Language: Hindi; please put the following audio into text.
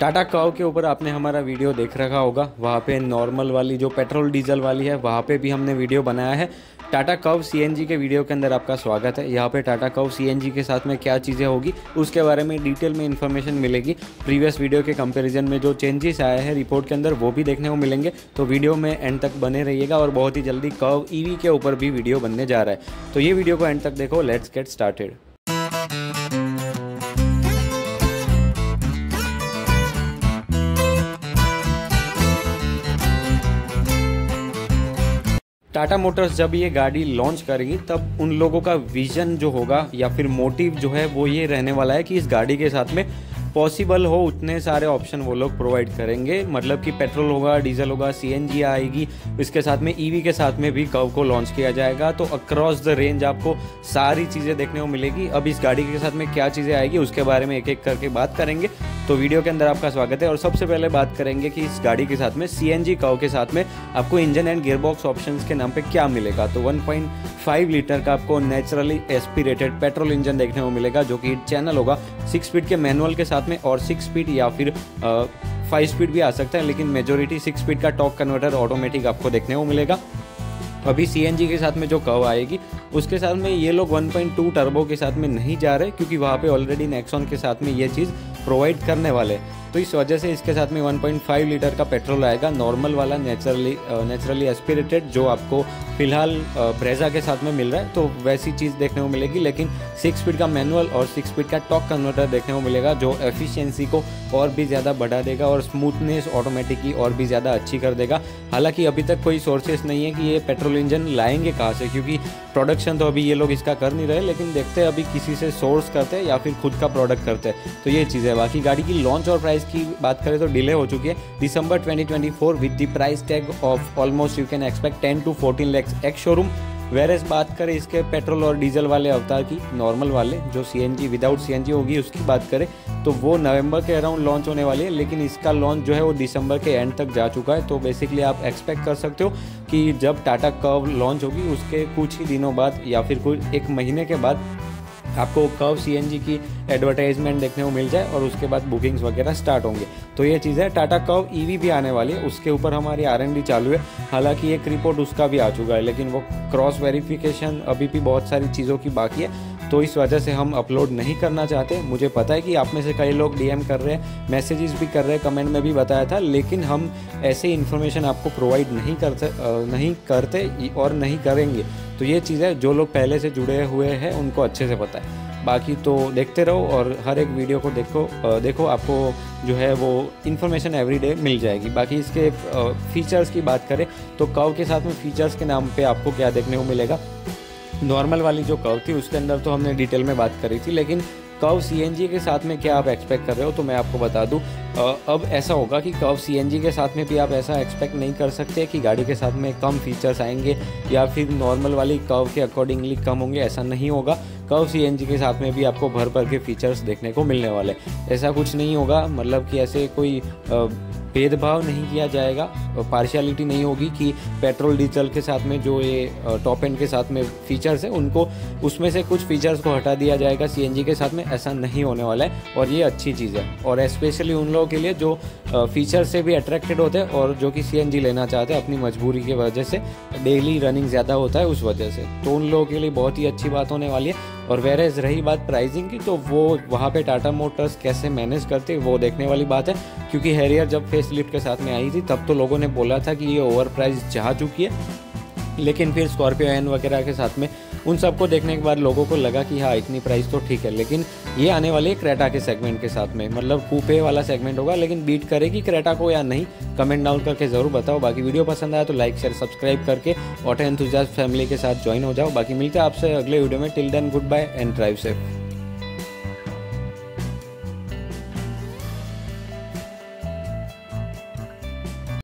टाटा काव के ऊपर आपने हमारा वीडियो देख रखा होगा। वहाँ पे नॉर्मल वाली जो पेट्रोल डीजल वाली है, वहाँ पे भी हमने वीडियो बनाया है। टाटा कव सी के वीडियो के अंदर आपका स्वागत है। यहाँ पे टाटा कव सी के साथ में क्या चीज़ें होगी, उसके बारे में डिटेल में इन्फॉर्मेशन मिलेगी। प्रीवियस वीडियो के कंपैरिजन में जो चेंजेस आए हैं रिपोर्ट के अंदर, वो भी देखने को मिलेंगे। तो वीडियो में एंड तक बने रहिएगा और बहुत ही जल्दी कव ई के ऊपर भी वीडियो बनने जा रहा है। तो ये वीडियो को एंड तक देखो, let's get started. Tata motors जब ये गाड़ी लॉन्च करेगी, तब उन लोगों का विजन जो होगा या फिर मोटिव जो है, वो ये रहने वाला है कि इस गाड़ी के साथ में पॉसिबल हो उतने सारे ऑप्शन वो लोग प्रोवाइड करेंगे। मतलब कि पेट्रोल होगा, डीजल होगा सीएनजी आएगी, इसके साथ में ईवी के साथ में भी कव को लॉन्च किया जाएगा। तो अक्रॉस द रेंज आपको सारी चीज़ें देखने को मिलेगी। अब इस गाड़ी के साथ में क्या चीज़ें आएगी, उसके बारे में एक एक करके बात करेंगे। तो वीडियो के अंदर आपका स्वागत है और सबसे पहले बात करेंगे कि इस गाड़ी के साथ में सी एन के साथ में आपको इंजन एंड गियरबॉक्स ऑप्शन के नाम पर क्या मिलेगा? तो 1.5 लीटर का आपको नेचुरली एस्पिरेटेड पेट्रोल इंजन देखने को मिलेगा, जो कि चैनल होगा। सिक्स स्पीड के मैनुअल के साथ में और सिक्स स्पीड या फिर फाइव स्पीड भी आ सकता है, लेकिन मेजोरिटी सिक्स स्पीड का टॉक कन्वर्टर ऑटोमेटिक आपको देखने को मिलेगा। अभी सीएनजी के साथ में जो कव आएगी, उसके साथ में ये लोग 1.2 टर्बो के साथ में नहीं जा रहे, क्योंकि वहाँ पे ऑलरेडी नेक्सॉन के साथ में ये चीज़ प्रोवाइड करने वाले तो इस वजह से इसके साथ में 1.5 लीटर का पेट्रोल आएगा, नॉर्मल वाला नेचुरली नेचुरली एस्पिरेटेड जो आपको फ़िलहाल ब्रेजा के साथ में मिल रहा है तो वैसी चीज़ देखने को मिलेगी, लेकिन सिक्स स्पीड का मैनुअल और सिक्स स्पीड का टॉक कन्वर्टर देखने को मिलेगा, जो एफिशिएंसी को और भी ज़्यादा बढ़ा देगा और स्मूथनेस ऑटोमेटिक की और भी ज़्यादा अच्छी कर देगा। हालाँकि अभी तक कोई सोर्सेस नहीं है कि ये पेट्रोल इंजन लाएँगे कहाँ से, क्योंकि प्रोडक्शन तो अभी ये लोग इसका कर नहीं रहे, लेकिन देखते हैं अभी किसी से सोर्स करते हैं या फिर खुद का प्रोडक्ट करते हैं तो ये चीज़ है। बाकी गाड़ी की लॉन्च और प्राइस की बात करें तो डिले हो चुकी है। December 2024 with the price tag of almost you can expect 10 to 14 lakhs ex showroom वेरेस बात करें इसके पेट्रोल और डीजल वाले अवतार की नॉर्मल वाले, जो सीएनजी विदाउट सीएनजी होगी, उसकी बात करें तो वो नवंबर के अराउंड लॉन्च होने वाली है, लेकिन इसका लॉन्च जो है वो दिसंबर के एंड तक जा चुका है। तो बेसिकली आप एक्सपेक्ट कर सकते हो कि जब टाटा कर्व लॉन्च होगी, उसके कुछ ही दिनों बाद या फिर कुछ एक महीने के बाद आपको कव सी की एडवर्टाइजमेंट देखने को मिल जाए और उसके बाद बुकिंग्स वगैरह स्टार्ट होंगे। तो ये चीज़ है टाटा कव ईवी भी आने वाली है। उसके ऊपर हमारी आरएनडी चालू है। हालाँकि एक रिपोर्ट उसका भी आ चुका है, लेकिन वो क्रॉस वेरिफिकेशन अभी भी बहुत सारी चीज़ों की बाकी है। तो इस वजह से हम अपलोड नहीं करना चाहते। मुझे पता है कि आप में से कई लोग डीएम कर रहे हैं मैसेजेस भी कर रहे हैं कमेंट में भी बताया था, लेकिन हम ऐसे इन्फॉर्मेशन आपको प्रोवाइड नहीं करते नहीं करते और नहीं करेंगे। तो ये चीज़ है जो लोग पहले से जुड़े हुए हैं, उनको अच्छे से पता है। बाकी तो देखते रहो और हर एक वीडियो को देखो देखो आपको जो है वो इन्फॉर्मेशन एवरीडे मिल जाएगी। बाकी इसके फीचर्स की बात करें तो कव के साथ में फीचर्स के नाम पे आपको क्या देखने को मिलेगा? नॉर्मल वाली जो कव थी, उसके अंदर तो हमने डिटेल में बात करी थी, लेकिन कव सी के साथ में क्या आप एक्सपेक्ट कर रहे हो तो मैं आपको बता दूँ अब ऐसा होगा कि कव सी के साथ में भी आप ऐसा एक्सपेक्ट नहीं कर सकते कि गाड़ी के साथ में कम फीचर्स आएँगे या फिर नॉर्मल वाली कव के अकॉर्डिंगली कम होंगे, ऐसा नहीं होगा। कव सी के साथ में भी आपको भर भर के फीचर्स देखने को मिलने वाले। ऐसा कुछ नहीं होगा मतलब कि ऐसे कोई भेदभाव नहीं किया जाएगा पार्शियलिटी नहीं होगी कि पेट्रोल डीजल के साथ में जो ये टॉप एंड के साथ में फीचर्स है, उनको, उसमें से कुछ फीचर्स को हटा दिया जाएगा। सीएनजी के साथ में ऐसा नहीं होने वाला है और ये अच्छी चीज़ है। और स्पेशली उन लोगों के लिए जो फीचर से भी अट्रैक्टेड होते हैं और जो कि सीएनजी लेना चाहते हैं अपनी मजबूरी की वजह से डेली रनिंग ज़्यादा होता है उस वजह से। तो उन लोगों के लिए बहुत ही अच्छी बात होने वाली है। और वेर एज रही बात प्राइजिंग की तो वो वहाँ पे टाटा मोटर्स कैसे मैनेज करते, वो देखने वाली बात है। क्योंकि हैरियर जब फेस लिफ्ट के साथ में आई थी, तब तो लोगों ने बोला था कि ये ओवर प्राइज जा चुकी है। लेकिन फिर स्कॉर्पियो एन वगैरह के साथ में उन सबको देखने के बाद लोगों को लगा कि हाँ इतनी प्राइस तो ठीक है, लेकिन ये आने वाली है क्रेटा के सेगमेंट के साथ में। मतलब कूपे वाला सेगमेंट होगा, लेकिन बीट करेगी क्रेटा को या नहीं कमेंट डाउन करके ज़रूर बताओ। बाकी वीडियो पसंद आया तो लाइक शेयर सब्सक्राइब करके ऑटो एंथुजाज फैमिली के साथ ज्वाइन हो जाओ। बाकी मिलते हैं आपसे अगले वीडियो में। Till then goodbye and drive safe